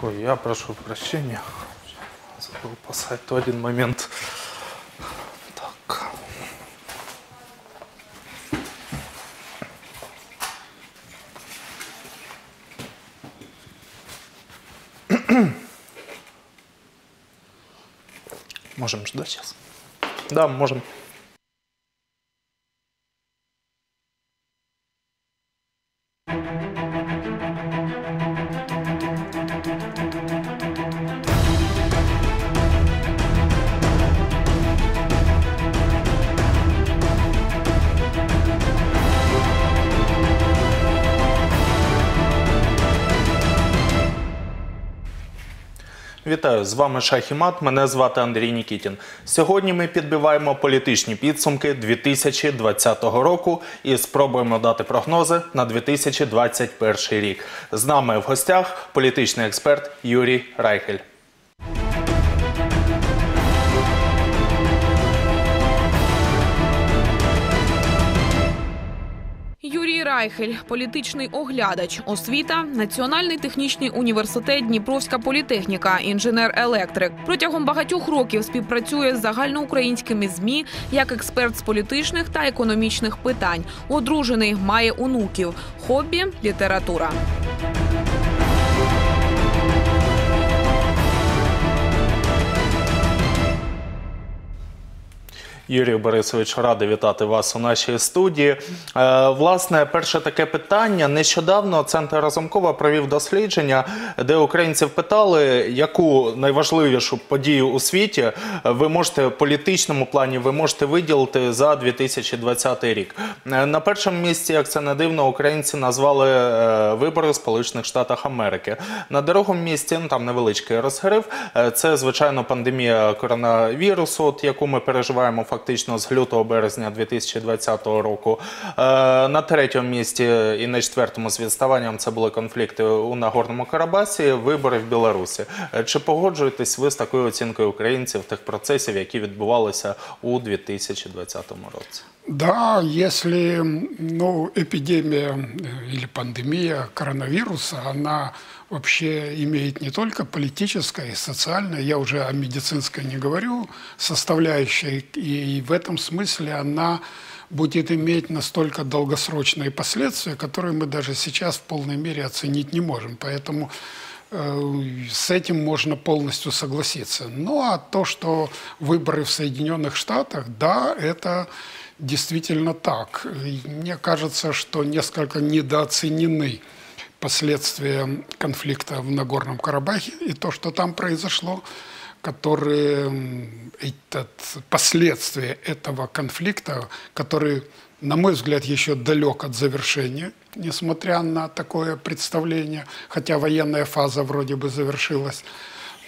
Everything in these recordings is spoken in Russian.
Фу, я прошу прощения. Забыл по сайту один момент. Так. Можем ждать сейчас? Да, можем. З вами Шах і Мат. Мене звати Андрій Нікітін. Сьогодні ми підбиваємо політичні підсумки 2020 року і спробуємо дати прогнози на 2021 рік. З нами в гостях політичний експерт Юрій Райхель. Райхель, політичний оглядач, освіта, Національний технічний університет, Дніпровська політехніка, інженер-електрик. Протягом багатьох років співпрацює з загальноукраїнськими змі як експерт з політичних та економічних питань. Одружений, має онуків. Хобі література. Юрій Борисович, радий вітати вас у нашій студії. Е, власне, перше таке питання. Нещодавно центр Разумкова провів дослідження, де українців питали, яку найважливішу подію у світі ви можете в політичному плані ви можете виділити за 2020 рік. Е, на першому місці, як це не дивно, українці назвали е, вибори в Сполучених Штатах Америки. На другому місці ну там невеличкий розгрив. Це звичайно пандемія коронавірусу, от яку ми переживаємо фактично з лютого березня 2020 року. Е, На третьому місці і на четвертому з відставанням це були конфлікти у Нагорному Карабасі, вибори в Білорусі. Е, Чи погоджуєтесь ви з такою оцінкою українців тих процесів, які відбувалися у 2020 році? Да, если ну, эпидемия э, или пандемия коронавируса, она вообще имеет не только политическое и социальное, я уже о медицинской не говорю, составляющей, и в этом смысле она будет иметь настолько долгосрочные последствия, которые мы даже сейчас в полной мере оценить не можем. Поэтому э, с этим можно полностью согласиться. Ну а то, что выборы в Соединенных Штатах, да, это действительно так. Мне кажется, что несколько недооценены последствия конфликта в Нагорном Карабахе и то, что там произошло, которые этот, последствия этого конфликта, который, на мой взгляд, еще далек от завершения, несмотря на такое представление, хотя военная фаза вроде бы завершилась,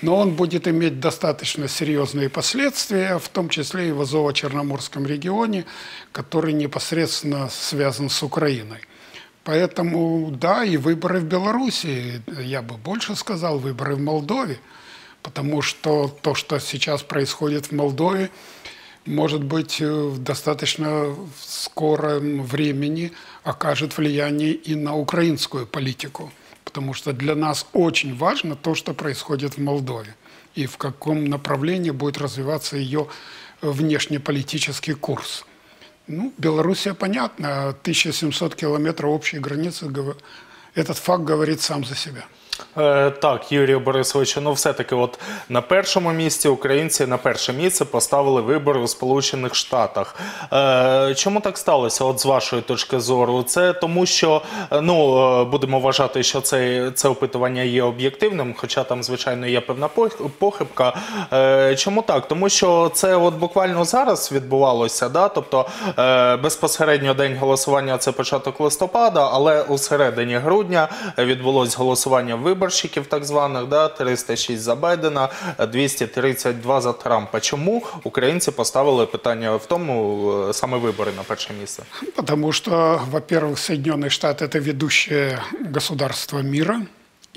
но он будет иметь достаточно серьезные последствия, в том числе и в Азово-Черноморском регионе, который непосредственно связан с Украиной. Поэтому, да, и выборы в Беларуси, я бы больше сказал, выборы в Молдове, потому что то, что сейчас происходит в Молдове, может быть, э, в достаточно скором времени окажет влияние и на украинскую политику. Потому что для нас очень важно то, что происходит в Молдове и в каком направлении будет развиваться ее внешнеполитический курс. Ну, Белоруссия, понятно, 1700 километров общей границы, этот факт говорит сам за себя. Е, так, Юрію Борисовичу, ну все-таки, от на першому місці українці на перше місце поставили вибори у Сполучених Штатах. Е, чому так сталося? От з вашої точки зору, це тому, що е, ну будемо вважати, що це, це опитування є об'єктивним, хоча там, звичайно, є певна похибка. Чому так? Тому що це от буквально зараз відбувалося, да? тобто безпосередньо день голосування це початок листопада, але у середині грудня відбулось голосування виборщиків, так званих, да? 306 за Байдена, 232 за Трампа. Чому українці поставили питання в тому е, саме вибори на перше місце? Потому что, во-первых, Соединенные Штаты – это ведущее государство мира,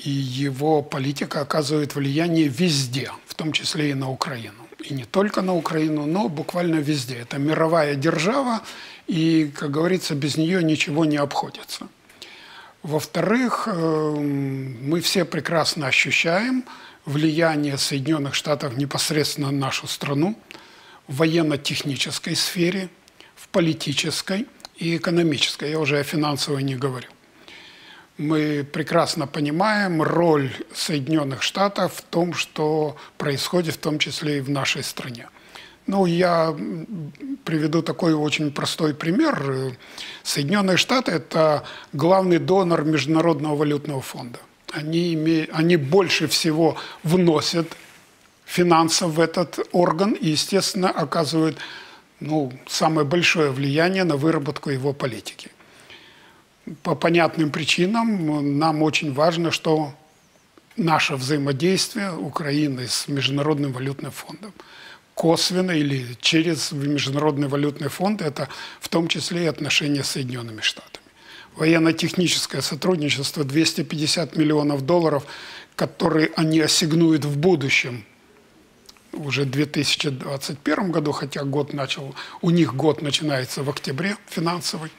и его политика оказывает влияние везде, в том числе и на Украину. И не только на Украину, но буквально везде. Это мировая держава, и, как говорится, без нее ничего не обходится. Во-вторых, э, мы мы все прекрасно ощущаем влияние Соединенных Штатов непосредственно на нашу страну в военно-технической сфере, в политической и экономической. Я уже о финансовой не говорю. Мы прекрасно понимаем роль Соединенных Штатов в том, что происходит в том числе и в нашей стране. Ну, я приведу такой очень простой пример. Соединенные Штаты – это главный донор Международного валютного фонда. Они, имеют, они больше всего вносят финансов в этот орган и, естественно, оказывают ну, самое большое влияние на выработку его политики. По понятным причинам нам очень важно, что наше взаимодействие Украины с Международным валютным фондом – косвенно или через Международный валютный фонд, это в том числе и отношения с Соединенными Штатами. Военно-техническое сотрудничество 250 миллионов долларов, которые они ассигнуют в будущем уже в 2021 году, хотя год начал, у них год начинается в октябре финансовый.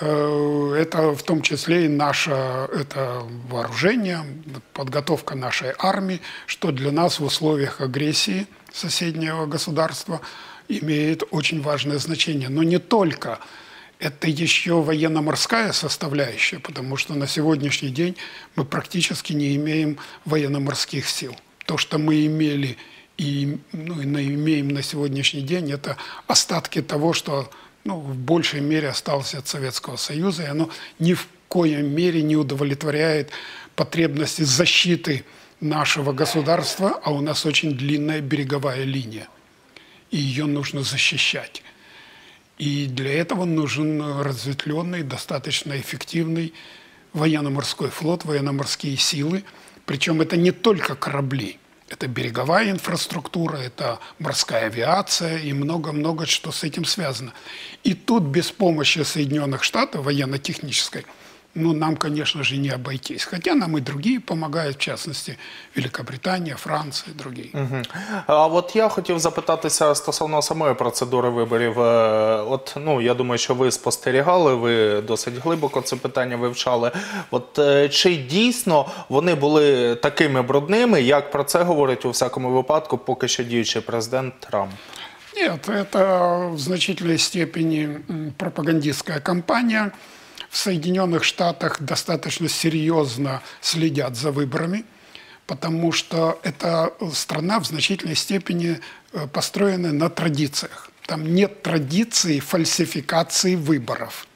Э, это в том числе и наше это вооружение, подготовка нашей армии, что для нас в условиях агрессии – соседнего государства имеет очень важное значение. Но не только. Это еще военно-морская составляющая, потому что на сегодняшний день мы практически не имеем военно-морских сил. То, что мы имели и ну, имеем на сегодняшний день, это остатки того, что ну, в большей мере осталось от Советского Союза, и оно ни в коем мере не удовлетворяет потребности защиты нашего государства, а у нас очень длинная береговая линия. И ее нужно защищать. И для этого нужен разветвленный, достаточно эффективный военно-морской флот, военно-морские силы. Причем это не только корабли. Это береговая инфраструктура, это морская авиация и много-много что с этим связано. И тут без помощи Соединенных Штатов военно-технической – ну, нам, конечно же, не обойтись. Хотя нам и другие помагають, в частности, Великобританія, Франція, другие. Угу. А от я хотів запитатися стосовно самої процедури виборів. Е, от, ну, я думаю, що ви спостерігали, ви досить глибоко це питання вивчали. От е, чи дійсно вони були такими брудними, як про це говорить у всякому випадку поки що діючий президент Трамп? Нет, это в значительной степени пропагандистская кампания – в Соединенных Штатах достаточно серьезно следят за выборами, потому что эта страна в значительной степени э, построена на традициях. Там нет традиции фальсификации выборов.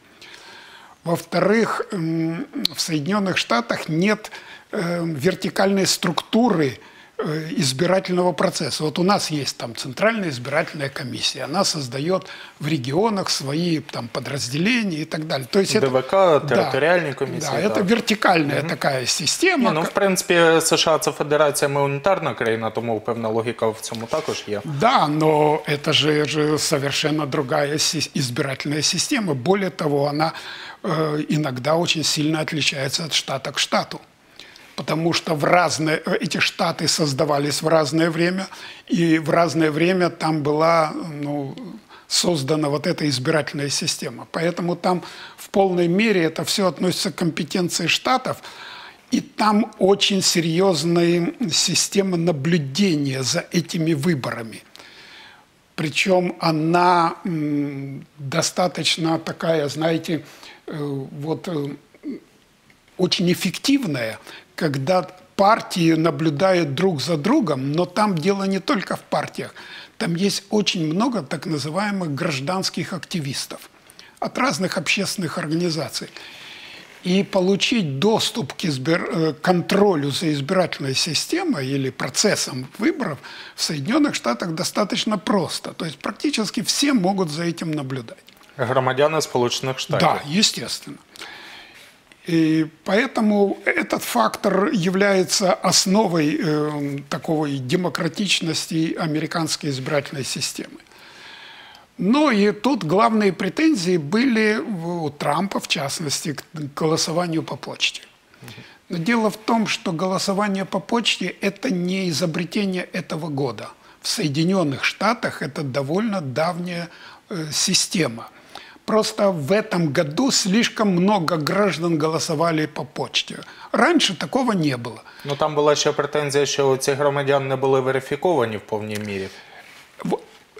Во-вторых, в Соединенных Штатах нет э, вертикальной структуры – Э, избирательного процесса. Вот у нас есть там Центральная избирательная комиссия, она создает в регионах свои там подразделения и так далее. То есть ДВК, это, территориальные да, комиссии. Да, это вертикальная угу. такая система. Ні, ну, в принципі, США це федерація, ми унітарна країна, тому певна логіка в цьому також є. Да, но это же, же совершенно другая избирательная система. Более того, она э, иногда очень сильно отличается от штата к штату потому что в разные, эти штаты создавались в разное время, и в разное время там была ну, создана вот эта избирательная система. Поэтому там в полной мере это все относится к компетенции штатов, и там очень серьезная система наблюдения за этими выборами. Причем она достаточно такая, знаете, э, вот э, очень эффективная, когда партии наблюдают друг за другом, но там дело не только в партиях. Там есть очень много так называемых гражданских активистов от разных общественных организаций. И получить доступ к избир... Э, контролю за избирательной системой или процессом выборов в Соединенных Штатах достаточно просто. То есть практически все могут за этим наблюдать. Громадяне Сполучених Штатів. Да, естественно. И поэтому этот фактор является основой э, такой демократичности американской избирательной системы. Но и тут главные претензии были у Трампа, в частности, к голосованию по почте. Но дело в том, что голосование по почте – это не изобретение этого года. В Соединенных Штатах это довольно давняя э, система – Просто в этом году слишком много граждан голосовали по почте. Раньше такого не было. Ну там була ще претензія, що ці громадяни не були верифіковані в повній мірі. В-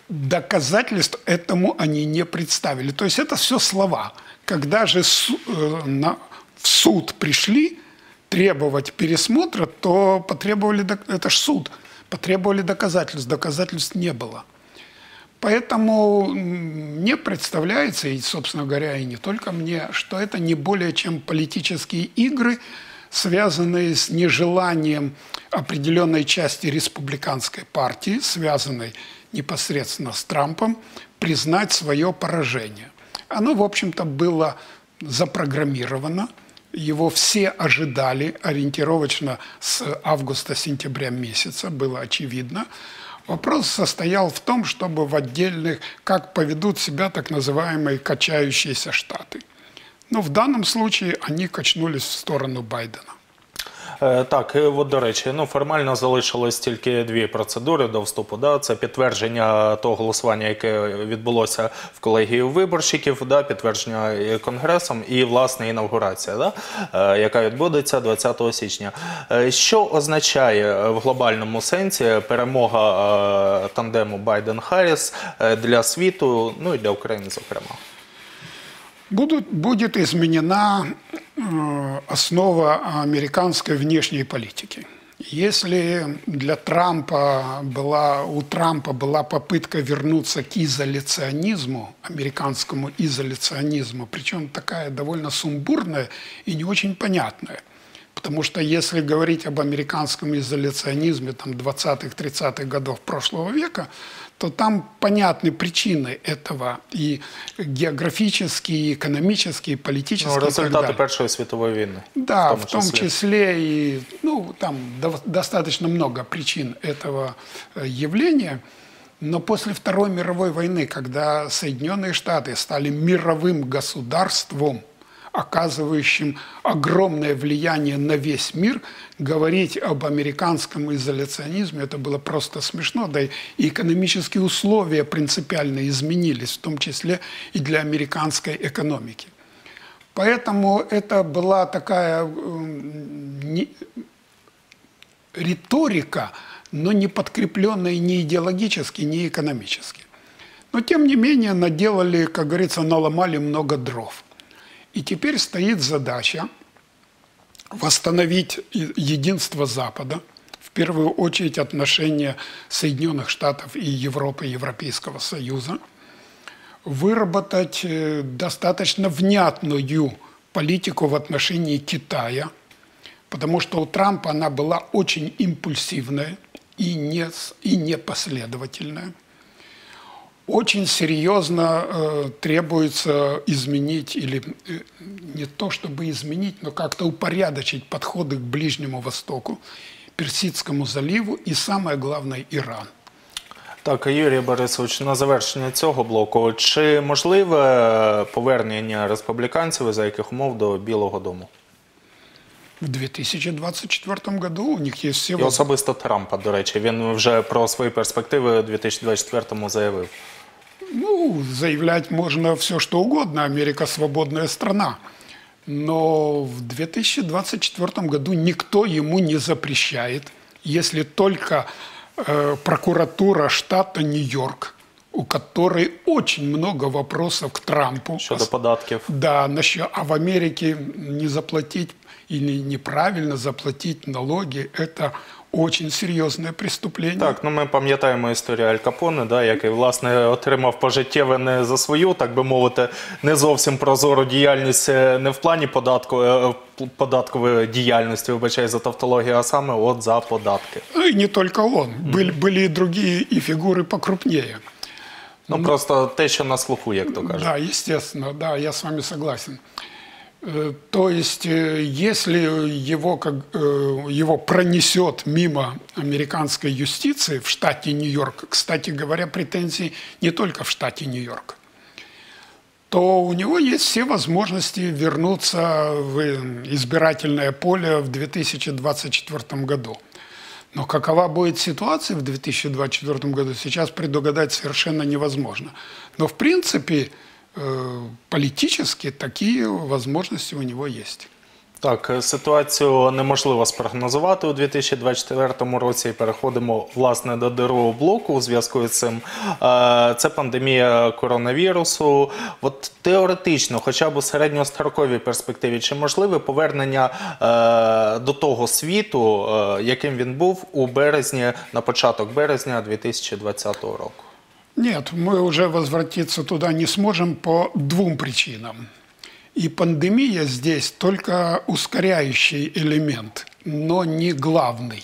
Доказательств этому они не представили. То есть это все слова. Когда же су- э, на- в суд пришли требовать пересмотра, то потребовали, док- это ж суд, потребовали доказательств. Доказательств не было. Поэтому мне представляется, и, собственно говоря, и не только мне, что это не более чем политические игры, связанные с нежеланием определенной части республиканской партии, связанной непосредственно с Трампом, признать свое поражение. Оно, в общем-то, было запрограммировано, его все ожидали ориентировочно с августа-сентября месяца, было очевидно. Вопрос состоял в том, чтобы в отдельных, как поведут себя так называемые качающиеся штаты. Но в данном случае они качнулись в сторону Байдена. Е, Так, от до речі, ну формально залишилось тільки дві процедури до вступу. Да? Це підтвердження того голосування, яке відбулося в колегії виборщиків, да? підтвердження конгресом і власне інавгурація, да? е, яка відбудеться 20 січня. Е, Що означає в глобальному сенсі перемога тандему Байден-Харріс е, для світу, ну і для України, зокрема? Будут, будет изменена э, основа американской внешней политики. Если для Трампа была, у Трампа была попытка вернуться к изоляционизму, американскому изоляционизму, причем такая довольно сумбурная и не очень понятная, Потому что если говорить об американском изоляционизме там, 20-30-х годов прошлого века, то там понятны причины этого и географические, и экономические, и политические. Ну, и так результати далее. Першої світової війни. Да, в том числе и, ну, там до- достаточно много причин этого э, явления. Но после Второй мировой войны, когда Соединенные Штаты стали мировым государством, оказывающим огромное влияние на весь мир, говорить об американском изоляционизме это было просто смешно, да и экономические условия принципиально изменились, в том числе и для американской экономики. Поэтому это была такая м, не- риторика, но не подкрепленная ни идеологически, ни экономически. Но тем не менее наделали, как говорится, наломали много дров. И теперь стоит задача восстановить единство Запада, в первую очередь отношения Соединенных Штатов и Европы, Европейского Союза, выработать э, достаточно внятную политику в отношении Китая, потому что у Трампа она была очень импульсивная и, не, и непоследовательная. Очень серьезно э, требуется изменить, или э, не то чтобы изменить, но как-то упорядочить подходы к Ближнему Востоку, Персидскому заливу и, самое главное, Иран. Так, Юрій Борисович, на завершення цього блоку, чи можливе повернення республіканців за яких умов до Білого Дому? В 2024 году у них есть все І особисто Трампа, до речі, він вже про свої перспективи у 2024-му заявив. Ну, заявлять можно все, что угодно. Америка свободная страна. Но в 2024 году никто ему не запрещает, если только э, прокуратура штата Нью-Йорк, у которой очень много вопросов к Трампу. Щодо податків. Да, насчет, а в Америке не заплатить или неправильно заплатить налоги – это очень серьезное преступление. Так, ну ми пам'ятаємо історію Аль Капоне, да, який власне отримав пожиттєве не за свою, так би мовити, не зовсім прозору діяльність е, не в плані податку, е, в пл- податкової діяльності, вибачай за тавтологію, а саме от за податки. Ну, И не только он. Были, были и другие и фигуры покрупнее. Ну просто те, що на слуху, як то кажуть. Да, естественно, да, я с вами согласен. Э, То есть, э, если его, как, э, его пронесет мимо американской юстиции в штате Нью-Йорк, кстати говоря, претензии не только в штате Нью-Йорк, то у него есть все возможности вернуться в избирательное поле в 2024 году. Но какова будет ситуация в 2024 году, сейчас предугадать совершенно невозможно. Но в принципе политически такие возможности у него есть. Так, е, ситуацію неможливо спрогнозувати у 2024 році. Переходимо власне до другого блоку у зв'язку з цим. Е, Це пандемія коронавірусу. От теоретично, хоча б у середньостроковій перспективі, чи можливе повернення е, до того світу, е, яким він був у березні, на початок березня 2020 року? Нет, мы уже возвратиться туда не сможем по двум причинам. И пандемия здесь только ускоряющий элемент, но не главный.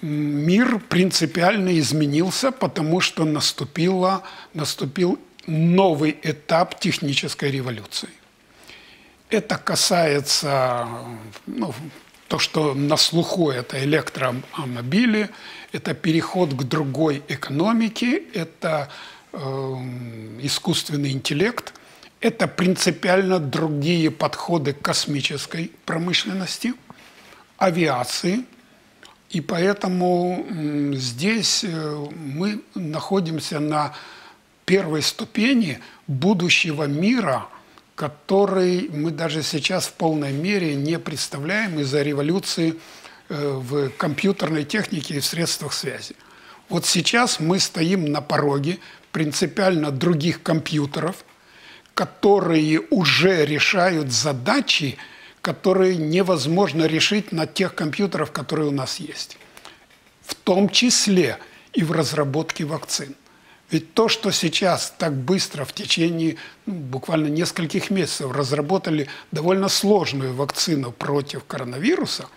Мир принципиально изменился, потому что наступила, наступил новый этап технической революции. Это касается, ну, то, что на слуху это электромобили, это переход к другой экономике, это эм, искусственный интеллект, это принципиально другие подходы к космической промышленности, авиации. И поэтому м, здесь э, мы находимся на первой ступени будущего мира, который мы даже сейчас в полной мере не представляем из-за революции э, в компьютерной технике и в средствах связи. Вот сейчас мы стоим на пороге принципиально других компьютеров, которые уже решают задачи, которые невозможно решить на тех компьютерах, которые у нас есть. В том числе и в разработке вакцин. Ведь то, что сейчас так быстро в течение ну, буквально нескольких месяцев разработали довольно сложную вакцину против коронавируса,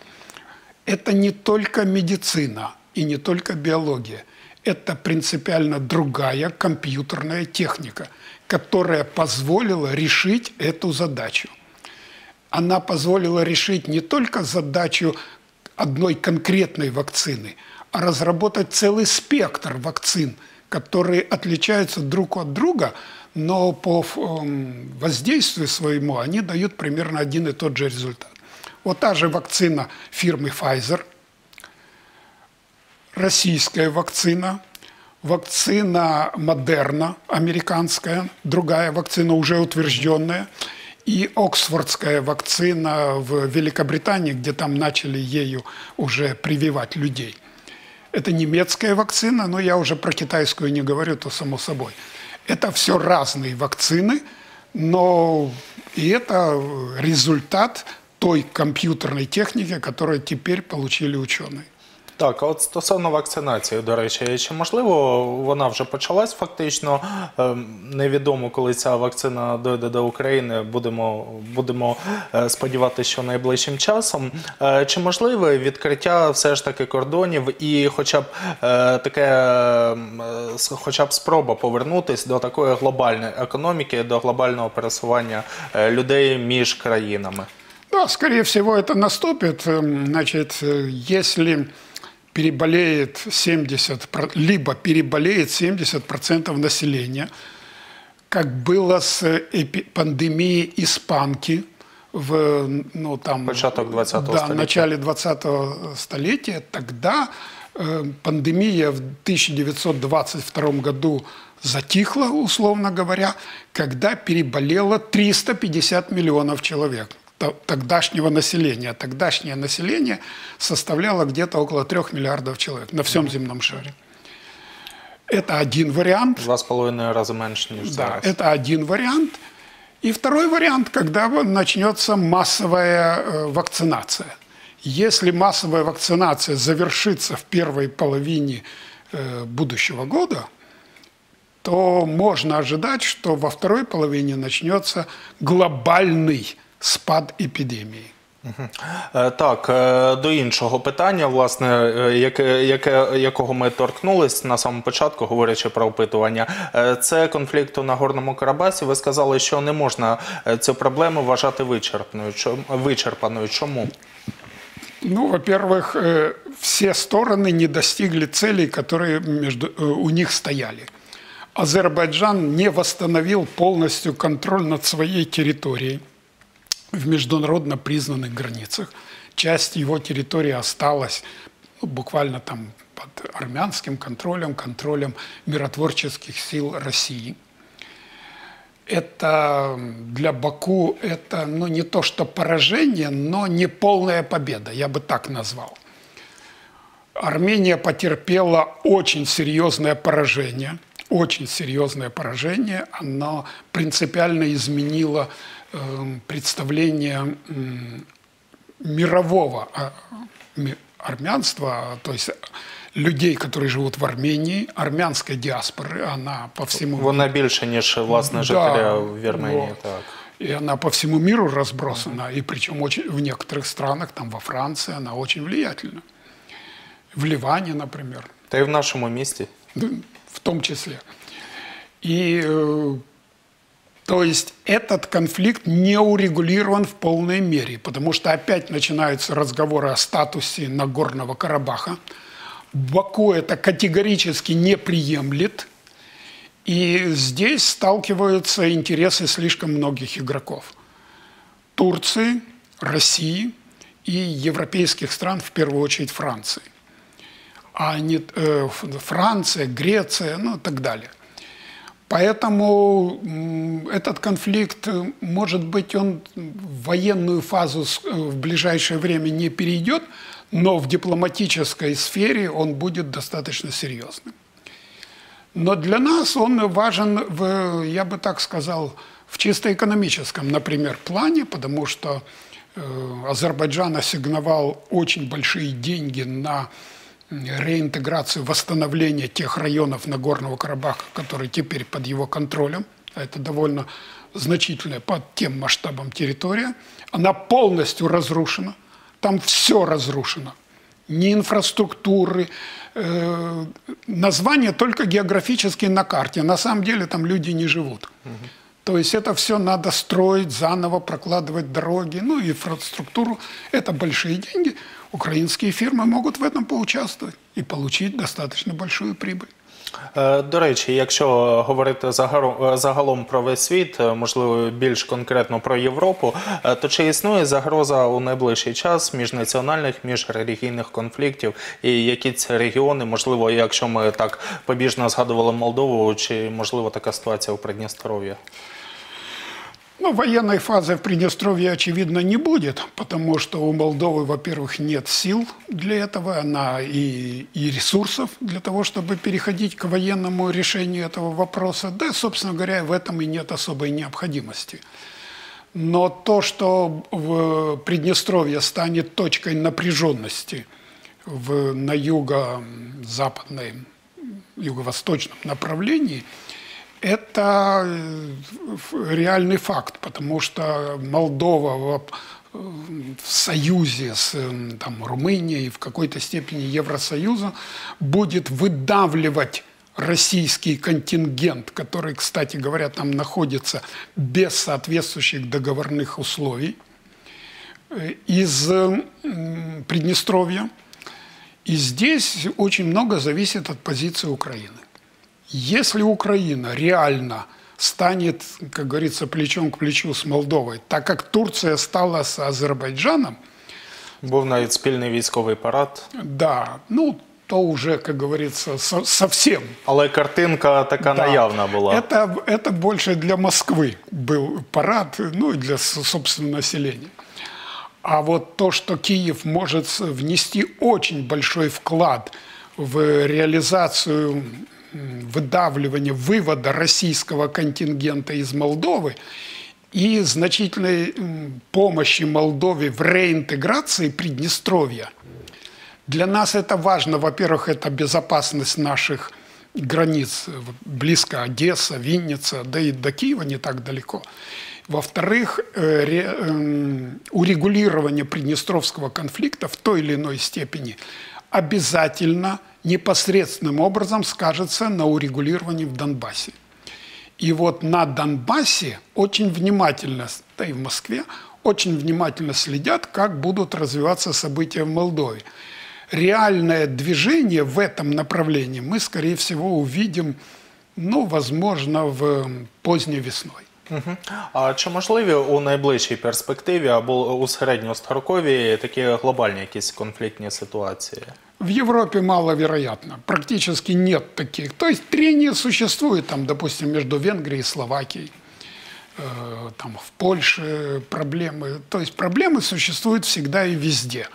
это не только медицина и не только биология. Это принципиально другая компьютерная техника, которая позволила решить эту задачу. Она позволила решить не только задачу одной конкретной вакцины, а разработать целый спектр вакцин, которые отличаются друг от друга, но по эм, воздействию своему они дают примерно один и тот же результат. Вот та же вакцина фирмы Pfizer, российская вакцина, вакцина Модерна, американская, другая вакцина уже утвержденная, и Оксфордская вакцина в Великобритании, где там начали ею уже прививать людей. Это немецкая вакцина, но я уже про китайскую не говорю, то само собой. Это все разные вакцины, но и это результат той компьютерной техники, которую теперь получили ученые. Так, а от стосовно вакцинації, до речі, чи можливо вона вже почалась фактично? Ем, Невідомо, коли ця вакцина дойде до України. Будемо, будемо е, сподіватися, що найближчим часом. Е, Чи можливе відкриття все ж таки кордонів і хоча б е, таке, ем, е, с- хоча б спроба повернутися до такої глобальної економіки, до глобального пересування е, людей між країнами? Да, скорее всего, это наступит. Эм, Значит, э, если переболеет 70, про- либо переболеет 70% населения, как было с эпи- пандемией испанки в ну, там, Початок 20-го да, столетия. начале 20-го столетия, тогда э, пандемия в 1922 году затихла, условно говоря, когда переболело 350 миллионов человек тогдашнего населения. Тогдашнее население составляло где-то около 3 миллиардов человек на всем земном шаре. Это один вариант. Два з половиною рази менше ніж Да, зараз. это один вариант. И второй вариант, когда начнется массовая э, вакцинация. Если массовая вакцинация завершится в первой половине э, будущего года, то можно ожидать, что во второй половине начнется глобальный спад эпидемии. Е, Так, е, до іншого питання, власне, е, яке, яке, якого ми торкнулись на самому початку, говорячи про опитування, Е, це конфлікт у Нагорному Карабасі. Ви сказали, що не можна е, цю проблему вважати вичерпною. Чом- Вичерпаною. Чому? Ну, во-первых, э, все стороны не достигли целей, которые между, э, у них стояли. Азербайджан не восстановил полностью контроль над своей территорией В международно признанных границах. Часть его территории осталась ну, буквально там под армянским контролем, контролем миротворческих сил России. это для Баку это ну, не то что поражение, но не полная победа, я бы так назвал. Армения потерпела очень серьезное поражение, очень серьезное поражение. Оно принципиально изменило представление э, мирового э, армянства, то есть людей, которые живут в Армении, армянской диаспоры, она по всему Вона більше, ніж власне жителя в Вірменії. вот. Так. И она по всему миру разбросана, и причем очень, в некоторых странах, там во Франции, она очень влиятельна. В Ливане, например, Та й в нашому місті. да, в том числе. И э, то есть этот конфликт не урегулирован в полной мере, потому что опять начинаются разговоры о статусе Нагорного Карабаха. Баку это категорически не приемлет, и здесь сталкиваются интересы слишком многих игроков. Турции, России и европейских стран, в первую очередь Франции. А не э, Франция, Греция, ну и так далее. Поэтому этот конфликт, может быть, он в военную фазу э, в ближайшее время не перейдет, но в дипломатической сфере он будет достаточно серьезным. Но для нас он важен, в, я бы так сказал, в чисто экономическом, например, плане, потому что э, Азербайджан ассигновал очень большие деньги на реинтеграцию, восстановление тех районов Нагорного Карабаха, которые теперь под его контролем. А Это довольно значительная по тем масштабам территория. Она полностью разрушена. Там все разрушено ни инфраструктуры, э, названия только географические на карте. На самом деле там люди не живут. То есть это все надо строить, заново прокладывать дороги, ну инфраструктуру. Это большие деньги. Украинские фирмы могут в этом поучаствовать и получить достаточно большую прибыль. Е, До речі, якщо говорити загалом, загалом про весь світ, е, можливо, більш конкретно про Європу, е, то чи існує загроза у найближчий час міжнаціональних, міжрелігійних конфліктів, і які це регіони, можливо, якщо ми так побіжно згадували Молдову, чи можливо така ситуація у Придністров'ї? Ну, военной фазы в Приднестровье, очевидно, не будет, потому что у Молдовы, во-первых, нет сил для этого, она и, и ресурсов для того, чтобы переходить к военному решению этого вопроса. Да, собственно говоря, в этом и нет особой необходимости. Но то, что в Приднестровье станет точкой напряженности в, на юго-западном, юго-восточном направлении, это э, реальный факт, потому что Молдова в, союзе с э, там, Румынией, в какой-то степени Евросоюза, будет выдавливать российский контингент, который, кстати говоря, там находится без соответствующих договорных условий, э, из э, м, Приднестровья. И здесь очень много зависит от позиции Украины. Если Украина реально станет, как говорится, плечом к плечу с Молдовой, так как Турция стала с Азербайджаном, Був навіть спільний військовий парад, да, ну, то уже, как говорится, со- совсем але картинка така Да. наявна була. Это, это больше для Москвы был парад, ну и для с- собственного населения. А вот то, что Киев может с- внести очень большой вклад в реализацию м, выдавливания, вывода российского контингента из Молдовы и значительной помощи Молдове в реинтеграции Приднестровья – для нас это важно. Во-первых, это безопасность наших границ. Вот Близко Одесса, Винница, да и до Киева не так далеко. Во-вторых, э, эм, урегулирование приднестровского конфликта в той или иной степени обязательно непосредственным образом скажется на урегулировании в Донбассе. И вот на Донбассе очень внимательно, да и в Москве, очень внимательно следят, как будут развиваться события в Молдове. Реальное движение в этом направлении мы, скорее всего, увидим, ну, возможно, в поздней весной. Мгм. А чи можливі у найближчій перспективі або у середньостроковій такі глобальні якісь конфліктні ситуації? В Европе маловероятно, практически нет таких. То есть трения существуют там, допустим, между Венгрией и Словакией. э, там в Польше проблемы. То есть проблемы существуют всегда и везде.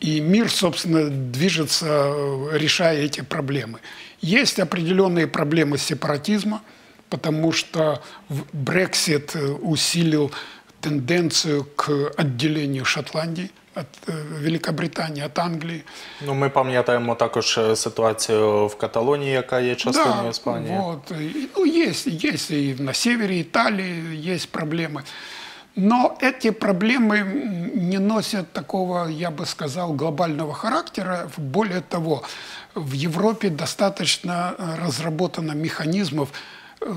И мир, собственно, движется, э, решая эти проблемы. Есть определенные проблемы сепаратизма, потому что в- Брексит э, усилил тенденцию к отделению Шотландии от э, Великобританії, от Англії. Ну, ми пам'ятаємо також е, ситуацію в Каталонії, яка є частиною Да, Іспанії. вот. И, Ну, есть, есть и на севере Италии есть проблемы. Но эти проблемы м, не носят такого, я бы сказал, глобального характера. Более того, в Европе достаточно э, разработано механизмов э,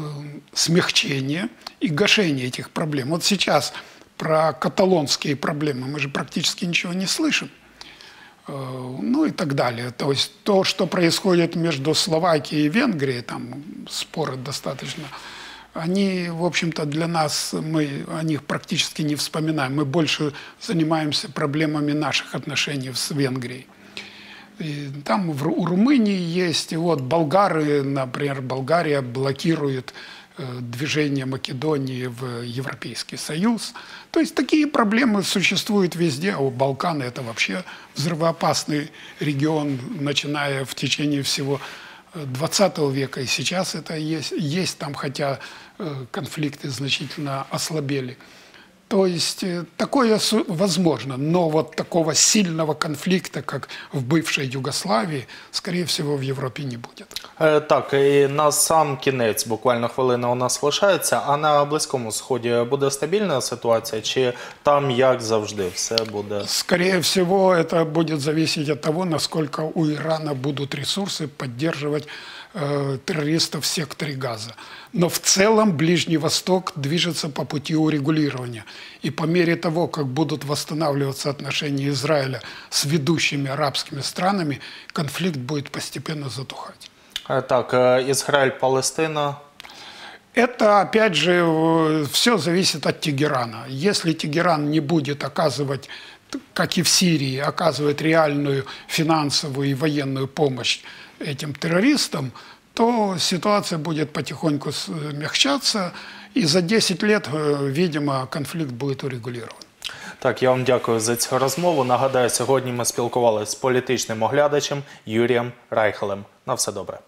смягчения и гашения этих проблем. Вот сейчас про каталонские проблемы мы же практически ничего не слышим э, ну и так далее. То есть то, что происходит между Словакией и Венгрией, там споры достаточно, они, в общем-то, для нас, мы о них практически не вспоминаем. Мы больше занимаемся проблемами наших отношений с Венгрией. Там в у Румынии есть, вот болгары, например, Болгария блокирует э, движение Македонии в Европейский Союз. То есть такие проблемы существуют везде, а у Балкан это вообще взрывоопасный регион, начиная в течение всего э, 20 века, и сейчас это есть, есть там, хотя э, конфликты значительно ослабели. То есть э, такое су- возможно, но вот такого сильного конфликта, как в бывшей Югославии, скорее всего, в Европе не будет. Е, Так, і на сам кінець, буквально хвилина у нас лишається. А на Близькому Сході буде стабільна ситуація, чи там, як завжди, все буде? Скорее всего, это будет зависеть от того, насколько у Ирана будут ресурсы поддерживать э, террористов в секторе Газа. Но в целом Ближний Восток движется по пути урегулирования. И по мере того, как будут восстанавливаться отношения Израиля с ведущими арабскими странами, конфликт будет постепенно затухать. Е, Так, е, Ізраїль, Палестина. Это, опять же, все зависит от Тегерана. Если Тегеран не будет оказывать, как и в Сирии, оказывать реальную финансовую и военную помощь этим террористам, то ситуация будет потихоньку смягчаться, и за 10 лет, э, видимо, конфликт будет урегулирован. Так, я вам дякую за цю розмову. Нагадаю, сьогодні ми спілкувалися з політичним оглядачем Юрієм Райхелем. На все добре.